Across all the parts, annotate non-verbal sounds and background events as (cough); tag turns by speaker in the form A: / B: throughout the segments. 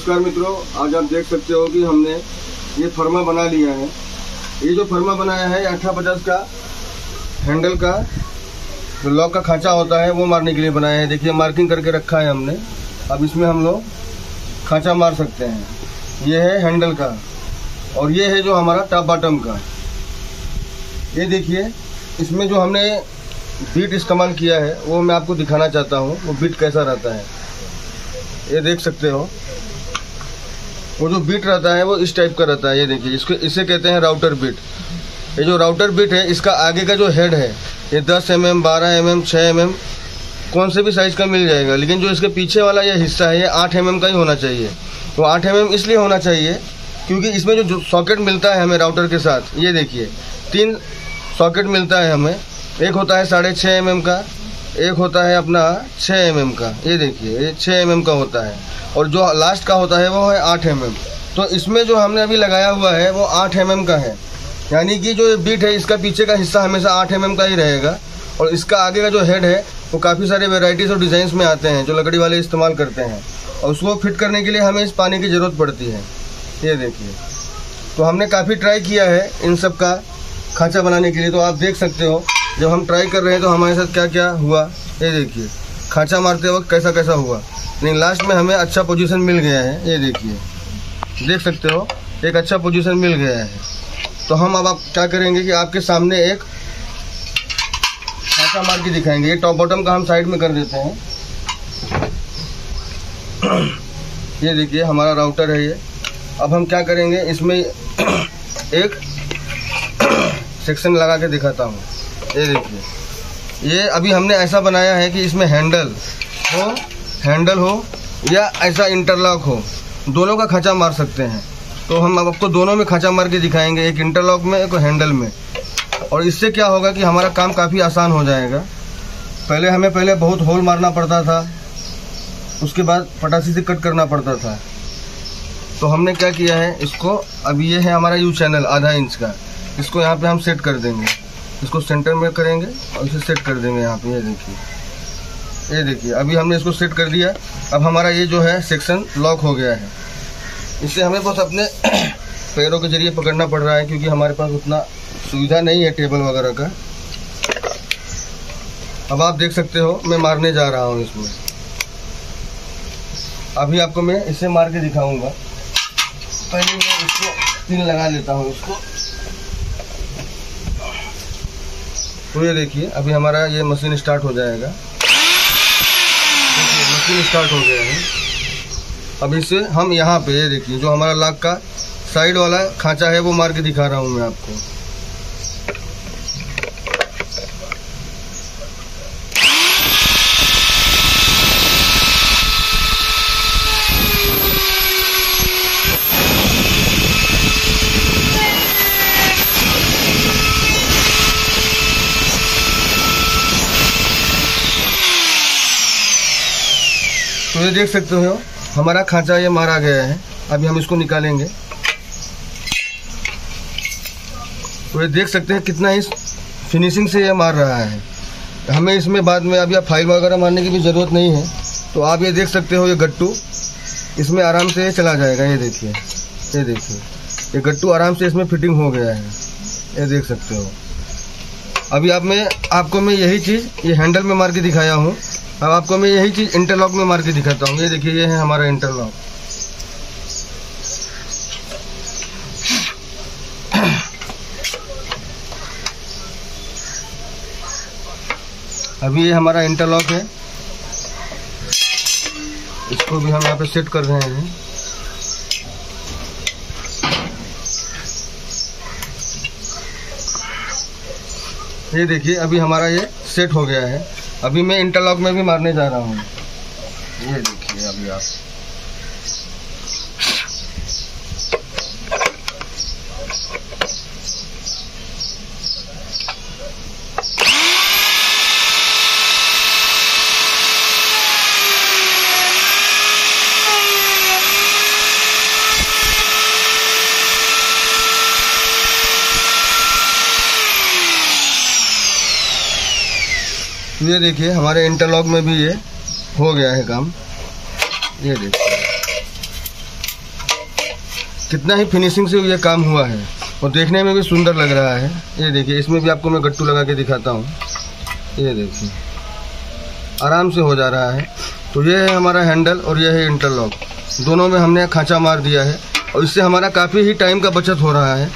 A: नमस्कार मित्रों, आज आप देख सकते हो कि हमने ये फर्मा बना लिया है। ये जो फर्मा बनाया है अठारह पचास का हैंडल का, जो लॉक का खांचा होता है, वो मारने के लिए बनाया है। देखिए, मार्किंग करके रखा है हमने। अब इसमें हम लोग खांचा मार सकते हैं। ये है हैंडल का और ये है जो हमारा टॉप बॉटम का। ये देखिए, इसमें जो हमने बीट इस्तेमाल किया है, वो मैं आपको दिखाना चाहता हूँ, वो बीट कैसा रहता है। ये देख सकते हो। वो जो बीट रहता है वो इस टाइप का रहता है ये देखिए इसको इसे कहते हैं राउटर बीट ये जो राउटर बीट है इसका आगे का जो हेड है ये 10 एम एम बारह एम एम छः एम एम कौन से भी साइज़ का मिल जाएगा लेकिन जो इसके पीछे वाला ये हिस्सा है ये आठ एम एम का ही होना चाहिए। वो आठ एम एम इसलिए होना चाहिए क्योंकि इसमें जो, सॉकेट मिलता है हमें राउटर के साथ ये देखिए तीन सॉकेट मिलता है हमें एक होता है साढ़े छः एम एम का एक होता है अपना छः एम एम का ये देखिए ये छः एम का होता है। और जो लास्ट का होता है, वो है आठ एम तो इसमें जो हमने अभी लगाया हुआ है, वो आठ एम का है। यानी कि जो बीट है, इसका पीछे का हिस्सा हमेशा आठ एम का ही रहेगा। और इसका आगे का जो हेड है, वो काफ़ी सारे वेराइटीज़ और डिज़ाइंस में आते हैं, जो लकड़ी वाले इस्तेमाल करते हैं। और उसको फिट करने के लिए हमें इस पानी की ज़रूरत पड़ती है। ये देखिए। तो हमने काफ़ी ट्राई किया है इन सब का खांचा बनाने के लिए। तो आप देख सकते हो, जब हम ट्राई कर रहे हैं तो हमारे साथ क्या क्या हुआ? ये देखिए। खांचा मारते वक्त कैसा कैसा हुआ? लेकिन लास्ट में हमें अच्छा पोजीशन मिल गया है, ये देखिए। देख सकते हो, एक अच्छा पोजीशन मिल गया है। तो हम अब आप क्या करेंगे कि आपके सामने एक खांचा मार के दिखाएँगे। ये टॉप बॉटम का हम साइड में कर देते हैं। (clears throat) ये देखिए, हमारा राउटर है ये। अब हम क्या करेंगे, इसमें (clears throat) एक (clears throat) सेक्शन लगा के दिखाता हूँ। ये देखिए। ये अभी हमने ऐसा बनाया है कि इसमें हैंडल हो हैंडल हो या ऐसा इंटरलॉक हो, दोनों का खांचा मार सकते हैं। तो हम अब आपको दोनों में खांचा मार के दिखाएँगे, एक इंटरलॉक में, एक हैंडल में। और इससे क्या होगा कि हमारा काम काफ़ी आसान हो जाएगा। पहले हमें पहले बहुत होल मारना पड़ता था, उसके बाद पटासी से कट करना पड़ता था। तो हमने क्या किया है, इसको, अब ये है हमारा यू चैनल, आधा इंच का। इसको यहाँ पे हम सेट कर देंगे। इसको सेंटर में करेंगे और इसे सेट कर देंगे यहाँ पे, ये देखिए। ये देखिए, अभी हमने इसको सेट कर दिया। अब हमारा ये जो है सेक्शन लॉक हो गया है। इससे हमें बस अपने (clears throat) पैरों के ज़रिए पकड़ना पड़ रहा है, क्योंकि हमारे पास उतना सुविधा नहीं है टेबल वगैरह का। अब आप देख सकते हो, मैं मारने जा रहा हूँ इसमें। अभी आपको मैं इसे मार के दिखाऊँगा। पहले मैं इसको पिन लगा लेता हूँ इसको। तो ये देखिए, अभी हमारा ये मशीन स्टार्ट हो जाएगा। मशीन स्टार्ट हो गया है? अब इसे हम यहाँ पे देखिए, जो हमारा लाख का साइड वाला खांचा है, वो मार के दिखा रहा हूँ मैं आपको। तो ये देख सकते हो। हमारा खांचा ये मारा गया है। अभी हम इसको निकालेंगे। तो ये देख सकते हैं कितना इस फिनिशिंग से ये मार रहा है। हमें इसमें बाद में अभी आप फ़ाइल वगैरह मारने की भी ज़रूरत नहीं है। तो आप ये देख सकते हो, ये गट्टू। इसमें आराम से ये चला जाएगा। ये देखिए ये देखिए। ये गट्टू आराम से इसमें फिटिंग हो गया है। ये देख सकते हो। अभी आप मैं, आपको मैं यही चीज़, ये हैंडल में मार के दिखाया हूँ। अब आपको मैं यही चीज़ इंटरलॉक में मार के दिखाता हूँ। ये देखिए, ये है हमारा इंटरलॉक अभी ये हमारा इंटरलॉक है। इसको भी हम यहाँ पे सेट कर रहे हैं। ये देखिए, अभी हमारा ये सेट हो गया है। अभी मैं इंटरलॉक में भी मारने जा रहा हूँ। ये देखिए अभी आप। तो ये देखिए, हमारे इंटरलॉक में भी ये हो गया है काम। ये देखिए कितना ही फिनिशिंग से ये काम हुआ है, और देखने में भी सुंदर लग रहा है। ये देखिए, इसमें भी आपको मैं गट्टू लगा के दिखाता हूँ। ये देखिए, आराम से हो जा रहा है। तो ये है हमारा हैंडल और ये है इंटरलॉक दोनों में हमने खांचा मार दिया है, और इससे हमारा काफ़ी ही टाइम का बचत हो रहा है।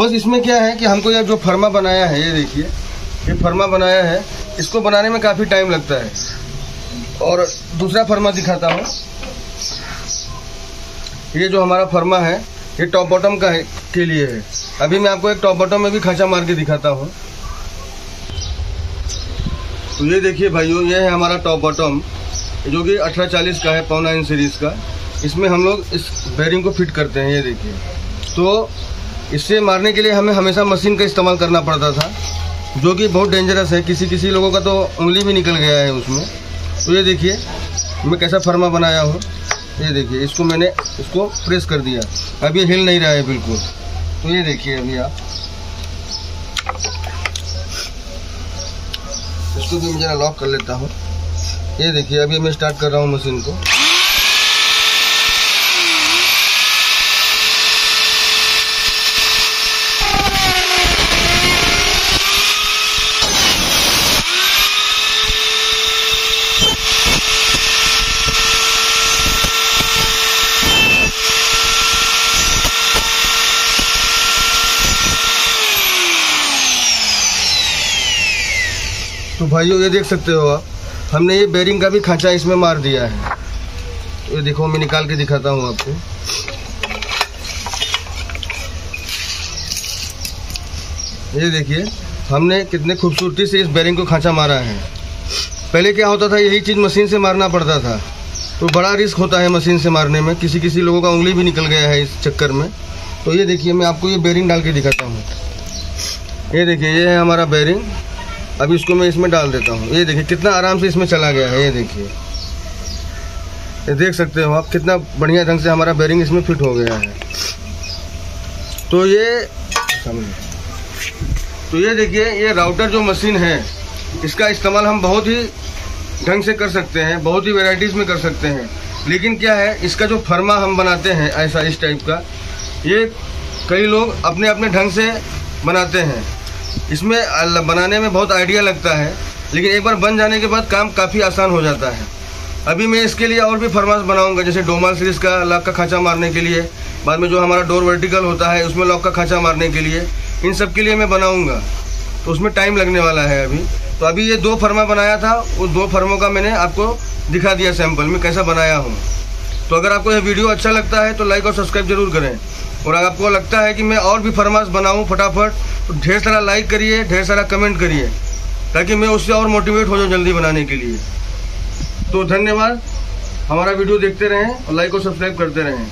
A: बस इसमें क्या है कि हमको यह जो फर्मा बनाया है, ये देखिए। ये फर्मा बनाया है। इसको बनाने में काफ़ी टाइम लगता है। और दूसरा फर्मा दिखाता हूँ। ये जो हमारा फर्मा है, ये टॉप बॉटम का के लिए है। अभी मैं आपको एक टॉप बॉटम में भी खांचा मार के दिखाता हूँ। तो ये देखिए भाइयों, ये है हमारा टॉप बॉटम जो कि अठारह चालीस का है, पौना इन सीरीज़ का। इसमें हम लोग इस बेरिंग को फिट करते हैं, ये देखिए। तो इससे मारने के लिए हमें हमेशा मशीन का इस्तेमाल करना पड़ता था। जो कि बहुत डेंजरस है। किसी किसी लोगों का तो उंगली भी निकल गया है उसमें। तो ये देखिए, मैं कैसा फर्मा बनाया हूँ। ये देखिए, इसको मैंने इसको प्रेस कर दिया। अब ये हिल नहीं रहा है बिल्कुल। तो ये देखिए अभी आप। इसको भी मैं ज़रा लॉक कर लेता हूँ। ये देखिए, अभी मैं स्टार्ट कर रहा हूँ मशीन को। भाइयों, ये देख सकते हो आप। हमने ये बेरिंग का भी खांचा इसमें मार दिया है। ये देखो, मैं निकाल के दिखाता हूँ आपको। ये देखिए, हमने कितने खूबसूरती से इस बेरिंग को खांचा मारा है। पहले क्या होता था, यही चीज़ मशीन से मारना पड़ता था। तो बड़ा रिस्क होता है मशीन से मारने में। किसी किसी लोगों का उंगली भी निकल गया है इस चक्कर में। तो ये देखिए, मैं आपको ये बेरिंग डाल के दिखाता हूँ। ये देखिए, ये है हमारा बेरिंग अभी इसको मैं इसमें डाल देता हूँ। ये देखिए, कितना आराम से इसमें चला गया है, ये देखिए। ये देख सकते हो आप कितना बढ़िया ढंग से हमारा बेरिंग इसमें फिट हो गया है। तो ये तो ये देखिए, ये राउटर जो मशीन है, इसका इस्तेमाल हम बहुत ही ढंग से कर सकते हैं, बहुत ही वेराइटीज़ में कर सकते हैं। लेकिन क्या है, इसका जो फर्मा हम बनाते हैं, ऐसा इस टाइप का, ये कई लोग अपने अपने ढंग से बनाते हैं। इसमें बनाने में बहुत आइडिया लगता है, लेकिन एक बार बन जाने के बाद काम काफ़ी आसान हो जाता है। अभी मैं इसके लिए और भी फरमास बनाऊँगा, जैसे डोमाल सीरीज़ का लॉक का खांचा मारने के लिए, बाद में जो हमारा डोर वर्टिकल होता है, उसमें लॉक का खांचा मारने के लिए, इन सब के लिए मैं बनाऊँगा। तो उसमें टाइम लगने वाला है अभी। तो अभी ये दो फर्मा बनाया था उस दो फर्मों का मैंने आपको दिखा दिया सैंपल में, कैसा बनाया हूँ। तो अगर आपको यह वीडियो अच्छा लगता है तो लाइक और सब्सक्राइब ज़रूर करें। और अगर आपको लगता है कि मैं और भी फरमाश बनाऊँ फटाफट तो ढेर सारा लाइक करिए, ढेर सारा कमेंट करिए, ताकि मैं उससे और मोटिवेट हो जाऊँ जल्दी बनाने के लिए। तो धन्यवाद। हमारा वीडियो देखते रहें और लाइक और सब्सक्राइब करते रहें।